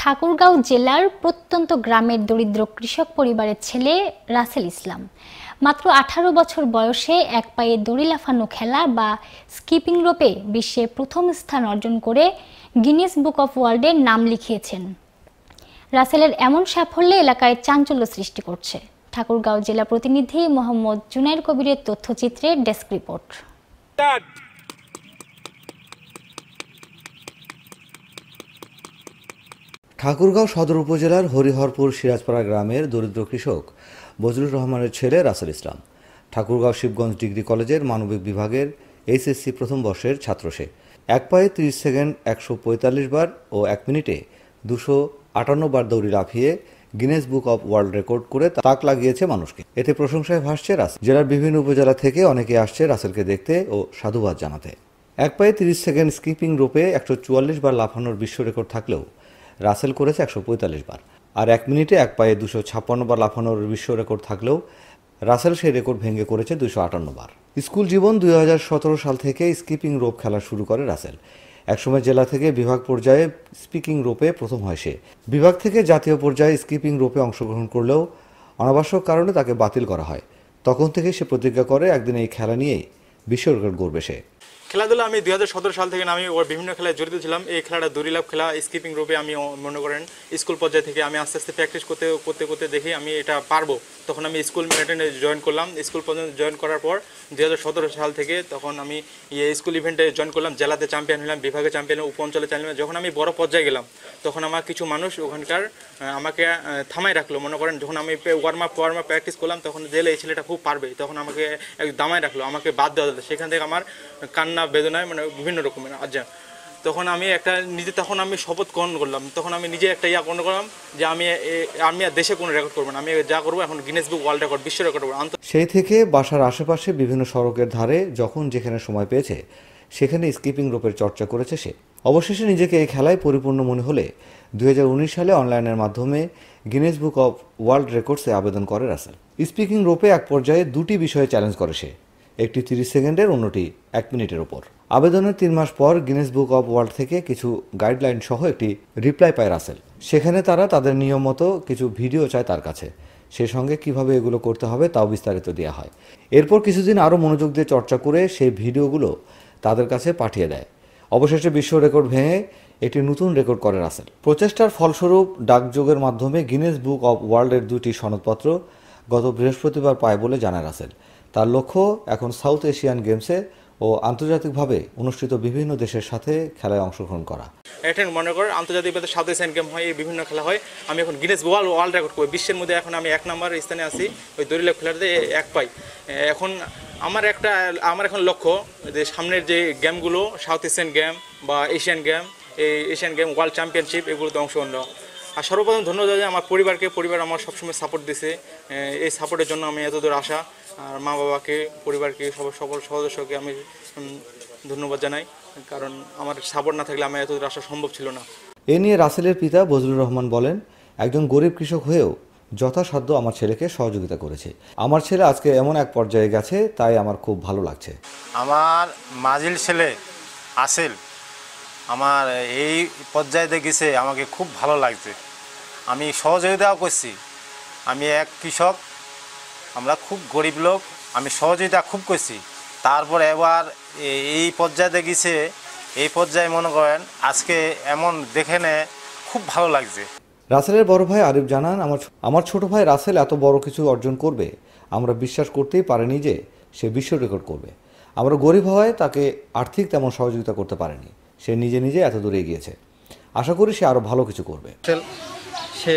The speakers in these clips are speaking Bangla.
ঠাকুরগাঁও জেলার প্রত্যন্ত গ্রামের দরিদ্র কৃষক পরিবারের ছেলে রাসেল ইসলাম। মাত্র আঠারো বছর বয়সে এক পায়ে দড়ি লাফানো খেলা বা স্কিপিং রোপে বিশ্বে প্রথম স্থান অর্জন করে গিনেস বুক অফ ওয়ার্ল্ডের নাম লিখিয়েছেন। রাসেলের এমন সাফল্যে এলাকায় চাঞ্চল্য সৃষ্টি করছে। ঠাকুরগাঁও জেলা প্রতিনিধি মোহাম্মদ জুনাইর কবিরের তথ্যচিত্রে ডেস্ক রিপোর্ট। ঠাকুরগাঁও সদর উপজেলার হরিহরপুর সিরাজপাড়া গ্রামের দরিদ্র কৃষক বজরুর রহমানের ছেলে রাসেল ইসলাম। ঠাকুরগাঁও শিবগঞ্জ ডিগ্রি কলেজের মানবিক বিভাগের এইচএসসি প্রথম বর্ষের ছাত্র সে। এক পায়ে তিরিশ সেকেন্ড একশো পঁয়তাল্লিশ বার ও এক মিনিটে দুশো আটান্ন বার দৌড়ি লাফিয়ে Guinness book of world record করে তাক লাগিয়েছে মানুষকে। এতে প্রশংসায় ভাসছে রাসেল। জেলার বিভিন্ন উপজেলা থেকে অনেকে আসছে রাসেলকে দেখতে ও সাধুবাদ জানাতে। এক পায়ে তিরিশ সেকেন্ড স্কিপিং রোপে একশো চুয়াল্লিশ বার লাফানোর বিশ্ব রেকর্ড থাকলেও রাসেল করেছে একশো পঁয়তাল্লিশ বার। আর এক মিনিটে এক পায়ে দুশো ছাপ্পান্ন বার লাফানোর বিশ্ব রেকর্ড থাকলেও রাসেল সেই রেকর্ড ভেঙে করেছে দুশো আটান্ন বার। স্কুল জীবন দুই হাজার সতেরো সাল থেকে স্কিপিং রোপ খেলা শুরু করে রাসেল। একসময় জেলা থেকে বিভাগ পর্যায়ে স্পিকিং রোপে প্রথম হয় সে। বিভাগ থেকে জাতীয় পর্যায়ে স্কিপিং রোপে অংশগ্রহণ করলেও অনাবশ্যক কারণে তাকে বাতিল করা হয়। তখন থেকে সে প্রতিজ্ঞা করে একদিন এই খেলা নিয়েই বিশ্ব রেকর্ড গড়বে সে। খেলাধুলা আমি দুই হাজার সতেরো সাল থেকে আমি ওর বিভিন্ন খেলায় জড়িত ছিলাম। এই খেলাটা দড়িলাভ খেলা, স্কিপিং রূপে আমি মনে করেন স্কুল পর্যায়ে থেকে আমি আস্তে আস্তে প্র্যাকটিস করতে করতে করতে দেখি আমি এটা পারব। তখন আমি স্কুল ম্যারাথনে জয়েন করলাম। স্কুল পর্যন্ত জয়েন করার পর দুই হাজার সতেরো সাল থেকে তখন আমি স্কুল ইভেন্টে জয়েন করলাম। জেলাতে চ্যাম্পিয়ন হলাম, বিভাগে চ্যাম্পিয়ন উপ অঞ্চলে চ্যাম্পিয়ন যখন আমি বড় পর্যায়ে গেলাম, তখন আমার কিছু মানুষ ওখানকার আমাকে থামাই রাখল। মনে করেন যখন আমি warm up warm up practice করলাম, তখন জেলে এই ছেলেটা খুব পারবে। তখন আমাকে এক দামাই রাখল, আমাকে বাদ দেওয়া সেখান থেকে আমার কান্না বেদনায় মানে বিভিন্ন রকমের আচ্ছা। তখন আমি একটা নিজে, তখন আমি শপথ গ্রহণ করলাম। তখন আমি নিজে একটা ইয়া গ্রহণ করলাম যে আমি আমি আর দেশে কোনো রেকর্ড করব না। আমি যা করব এখন গিনেস বুক ওয়ার্ল্ড রেকর্ড বিশ্ব রেকর্ড করব। সেই থেকে বাসার আশেপাশে বিভিন্ন সড়কের ধারে যখন যেখানে সময় পেয়েছে, সেখানে স্কিপিং রোপের চর্চা করেছে সে। অবশেষে নিজেকে এই খেলায় পরিপূর্ণ মনে হলে দুই হাজার উনিশ সালে অনলাইনের মাধ্যমে গিনেস বুক অফ ওয়ার্ল্ড রেকর্ডসে আবেদন করে রাসেল। স্পিকিং রোপে এক পর্যায়ে দুটি বিষয়ে চ্যালেঞ্জ করে সে। একটি তিরিশ সেকেন্ডের, অন্যটি এক মিনিটের ওপর আবেদনের তিন মাস পর গিনেস বুক অব ওয়ার্ল্ড থেকে কিছু গাইডলাইন সহ একটি রিপ্লাই পায় রাসেল সেখানে তারা তাদের নিয়ম মতো কিছু ভিডিও চায় তার কাছে। সে সঙ্গে কীভাবে এগুলো করতে হবে তাও বিস্তারিত দেওয়া হয়। এরপর কিছুদিন আরও মনোযোগ দিয়ে চর্চা করে সেই ভিডিওগুলো তাদের কাছে পাঠিয়ে দেয়। অবশেষে বিশ্ব রেকর্ড ভেঙে একটি নতুন রেকর্ড করে রাসেল প্রচেষ্টার ফলস্বরূপ ডাকযোগের মাধ্যমে গিনেস বুক অব ওয়ার্ল্ডের দুটি সনদপত্র গত বৃহস্পতিবার পায় বলে জানায় রাসেল তার লক্ষ্য এখন সাউথ এশিয়ান গেমসে ও আন্তর্জাতিকভাবে অনুষ্ঠিত বিভিন্ন দেশের সাথে খেলায় অংশগ্রহণ করা। এখন মনে করেন আন্তর্জাতিকভাবে সাউথ এশিয়ান গেম হয়, এই বিভিন্ন খেলা হয়। আমি এখন গিনেস ওয়ার্ল্ড ওয়ার্ল্ড রেকর্ড করি। বিশ্বের মধ্যে এখন আমি এক নম্বর স্থানে আছি, ওই দরিলা খেলাতে এক পাই। এখন আমার একটা, আমার এখন লক্ষ্য যে সামনের যে গেমগুলো, সাউথ এশিয়ান গেম বা এশিয়ান গেম, এই এশিয়ান গেম ওয়ার্ল্ড চ্যাম্পিয়নশিপ এগুলোতে অংশগ্রহণ আর সর্বপ্রথম ধন্যবাদ আমার পরিবারকে, পরিবার আমার সবসময় সাপোর্ট দিছে। এই সাপোর্টের জন্য আমি এতদূর আসা। আর মা বাবাকে পরিবারকে সব সকল সদস্যকে আমি ধন্যবাদ জানাই। কারণ আমার সাপোর্ট না থাকলে আমার এতদূর আসা সম্ভব ছিল না। এ নিয়ে রাসেলের পিতা বজলুর রহমান বলেন একজন গরিব কৃষক হয়েও যথাসাধ্য আমার ছেলেকে সহযোগিতা করেছে। আমার ছেলে আজকে এমন এক পর্যায়ে গেছে তাই আমার খুব ভালো লাগছে। আমার মাজিল ছেলে আসেল আমার এই পর্যায়ে গেছে আমাকে খুব ভালো লাগছে। আমি সহযোগিতাও করছি। আমি এক কৃষক আমরা খুব গরিব লোক আমি সহযোগিতা খুব করছি তারপর এবার এই পর্যায়ে গেছে এই পর্যায়ে মনে করেন আজকে এমন দেখে নে খুব ভালো লাগছে। রাসেলের বড় ভাই আরিফ জানান আমার আমার ছোট ভাই রাসেল এত বড় কিছু অর্জন করবে। আমরা বিশ্বাস করতেই পারিনি যে সে বিশ্ব রেকর্ড করবে। আমরা গরিব হওয়ায় তাকে আর্থিক তেমন সহযোগিতা করতে পারেনি। সে নিজে নিজে এত দূরে গিয়েছে আশা করি সে আরও ভালো কিছু করবে। সে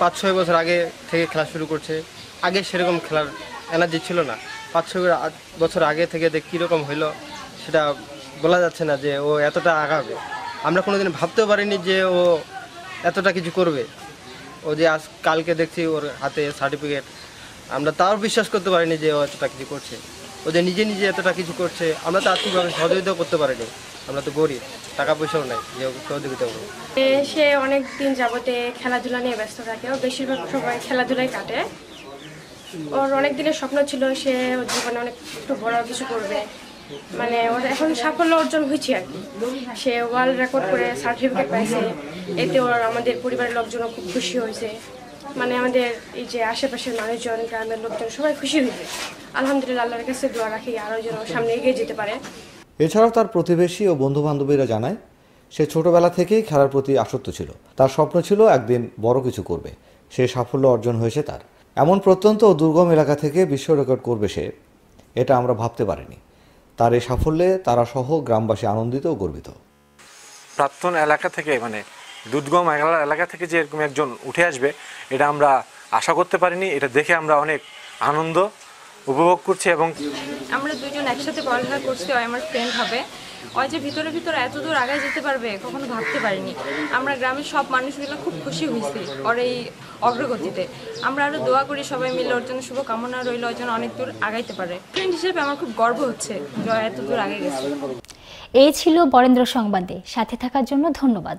পাঁচ ছয় বছর আগে থেকে খেলা শুরু করছে। আগে সেরকম খেলার এনার্জি ছিল না। পাঁচ, ছয় বছর আগে থেকে যে কীরকম হইল, সেটা বলা যাচ্ছে না যে ও এতটা আগাবে। আমরা কোনোদিন ভাবতেও পারিনি যে ও এতটা কিছু করবে। ও যে আজ কালকে দেখছি ওর হাতে সার্টিফিকেট আমরা তাও বিশ্বাস করতে পারিনি যে ও এতটা কিছু করছে। ও যে নিজে নিজে এতটা কিছু করছে, আমরা তো আর্থিকভাবে সহযোগিতাও করতে পারিনি। আমরা তো গরিব টাকা পয়সাও নাই, যে সহযোগিতা করব সে অনেক দিন যাবতে খেলাধুলা নিয়ে ব্যস্ত থাকে। ও বেশিরভাগ সময় খেলাধুলাই কাটে। ওর অনেক দিনের স্বপ্ন ছিল সে জীবনে অনেক একটু বড় কিছু করবে। মানে ওর এখন সাফল্য অর্জন হয়েছে আর কি। সে ওয়ার্ল্ড রেকর্ড করে সার্টিফিকেট পাইছে। এতে ওর আমাদের পরিবারের লোকজনও খুব খুশি হয়েছে। মানে আমাদের এই যে আশেপাশের মানুষজন, গ্রামের লোকজন সবাই খুশি হয়েছে। আলহামদুলিল্লাহ আল্লাহর কাছে দোয়া রাখি আরও যেন সামনে এগিয়ে যেতে পারে। এছাড়াও তার প্রতিবেশী ও বন্ধু বান্ধবীরা জানায়, সে ছোটবেলা থেকেই খেলার প্রতি আসক্ত ছিল। তার স্বপ্ন ছিল একদিন বড় কিছু করবে। সে সাফল্য অর্জন হয়েছে তার। এমন প্রত্যন্ত ও দুর্গম এলাকা থেকে বিশ্ব রেকর্ড করবে সে। এটা আমরা ভাবতে পারিনি। তার এই সাফল্যে তারা সহ গ্রামবাসী আনন্দিত ও গর্বিত। প্রাক্তন এলাকা থেকে মানে দুর্গম এলাকা থেকে যে এরকম একজন উঠে আসবে, এটা আমরা আশা করতে পারিনি। এটা দেখে আমরা অনেক আনন্দ উপভোগ করছি এবং আমরা দুজন একসাথে পড়ালেখা করছি ও আমার ফ্রেন্ড হবে। ওই যে ভিতরে ভিতরে এত দূর আগে যেতে পারবে কখনো ভাবতে পারিনি। আমরা গ্রামের সব মানুষগুলো খুব খুশি হয়েছি ওর এই অগ্রগতিতে। আমরা আরও দোয়া করি সবাই মিলে ওর জন্য শুভকামনা রইল ওর জন্য অনেক দূর আগাইতে পারে। ফ্রেন্ড হিসেবে আমার খুব গর্ব হচ্ছে যে ও এত দূর আগে গেছে। এই ছিল বরেন্দ্র সংবাদে। সাথে থাকার জন্য ধন্যবাদ।